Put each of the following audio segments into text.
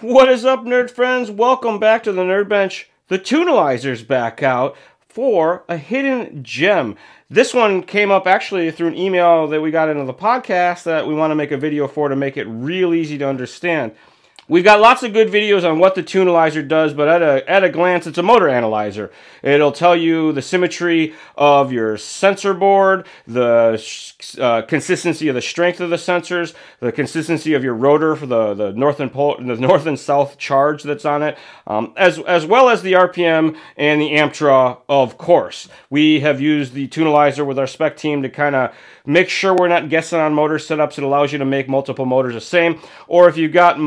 What is up, nerd friends? Welcome back to the Nerd Bench. The Tunalyzer's back out for a hidden gem. This one came up actually through an email that we got into the podcast that we want to make a video for to make it real easy to understand. We've got lots of good videos on what the Tunalyzer does, but at a, at a glance, it's a motor analyzer. It'll tell you the symmetry of your sensor board, the uh, consistency of the strength of the sensors, the consistency of your rotor for the, the north and pole, the north and south charge that's on it, um, as, as well as the RPM and the amp draw, of course. We have used the Tunalyzer with our spec team to kind of make sure we're not guessing on motor setups. It allows you to make multiple motors the same, or if you've got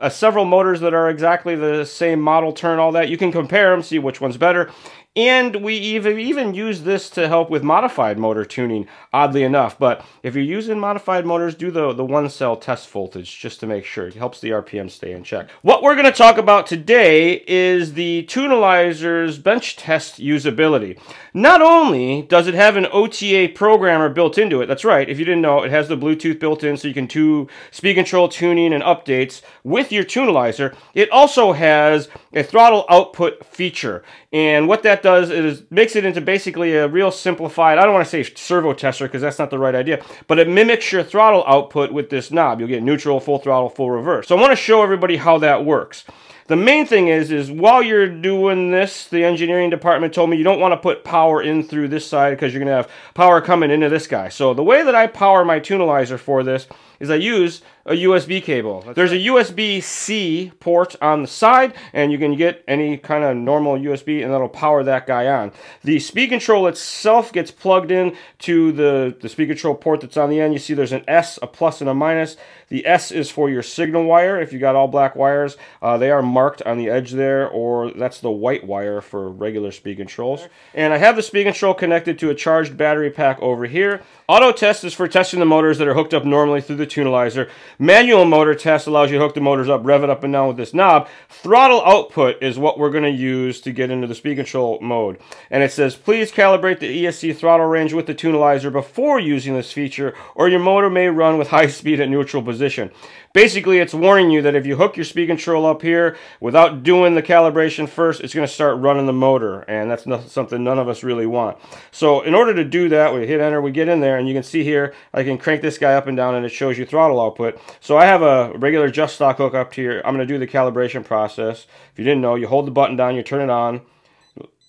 uh, several motors that are exactly the same model turn, all that. You can compare them, see which one's better. And we even, even use this to help with modified motor tuning, oddly enough. But if you're using modified motors, do the, the one cell test voltage just to make sure. It helps the RPM stay in check. What we're going to talk about today is the Tunalyzer's bench test usability. Not only does it have an OTA programmer built into it, that's right, if you didn't know, it has the Bluetooth built in so you can do speed control tuning and updates with your Tunalyzer. It also has a throttle output feature. And what that does is makes it into basically a real simplified, I don't want to say servo tester because that's not the right idea, but it mimics your throttle output with this knob. You'll get neutral, full throttle, full reverse. So I want to show everybody how that works. The main thing is, is while you're doing this, the engineering department told me you don't want to put power in through this side because you're going to have power coming into this guy. So the way that I power my Tunalyzer for this is I use a USB cable. There's a USB-C port on the side, and you can get any kind of normal USB, and that'll power that guy on. The speed control itself gets plugged in to the, the speed control port that's on the end. You see there's an S, a plus, and a minus. The S is for your signal wire. If you got all black wires, uh, they are marked on the edge there, or that's the white wire for regular speed controls. And I have the speed control connected to a charged battery pack over here. Auto test is for testing the motors that are hooked up normally through the Tunalyzer. Manual motor test allows you to hook the motors up, rev it up and down with this knob. Throttle output is what we're going to use to get into the speed control mode. And it says, please calibrate the ESC throttle range with the Tunalyzer before using this feature, or your motor may run with high speed at neutral position. Basically, it's warning you that if you hook your speed control up here without doing the calibration first, it's going to start running the motor, and that's not something none of us really want. So in order to do that, we hit enter, we get in there, and you can see here, I can crank this guy up and down, and it shows you throttle output. So I have a regular just stock hook up here. I'm going to do the calibration process. If you didn't know, you hold the button down, you turn it on,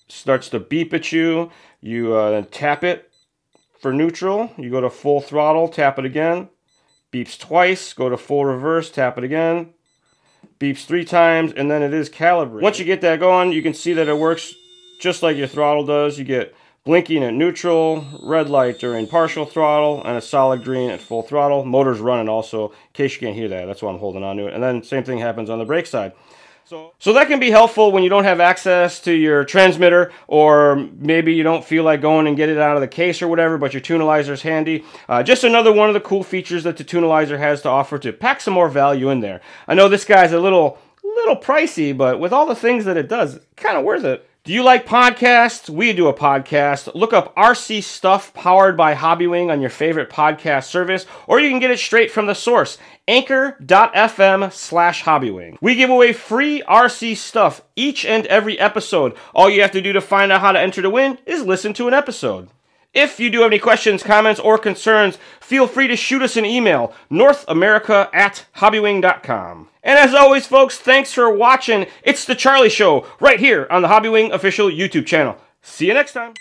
starts to beep at you, you uh, tap it for neutral, you go to full throttle, tap it again, beeps twice, go to full reverse, tap it again, beeps three times, and then it is calibrated. Once you get that going, you can see that it works just like your throttle does. You get blinking at neutral, red light during partial throttle, and a solid green at full throttle. Motor's running also, in case you can't hear that. That's why I'm holding on to it. And then same thing happens on the brake side. So, that can be helpful when you don't have access to your transmitter or maybe you don't feel like going and get it out of the case or whatever, but your Tunalyzer is handy. Uh, just another one of the cool features that the Tunalyzer has to offer to pack some more value in there. I know this guy's a little, little pricey, but with all the things that it does, kind of worth it. Do you like podcasts? We do a podcast. Look up RC Stuff powered by Hobbywing on your favorite podcast service, or you can get it straight from the source, anchor.fm slash hobbywing. We give away free RC stuff each and every episode. All you have to do to find out how to enter to win is listen to an episode. If you do have any questions, comments, or concerns, feel free to shoot us an email, northamerica at hobbywing.com. And as always, folks, thanks for watching. It's The Charlie Show right here on the Hobbywing official YouTube channel. See you next time.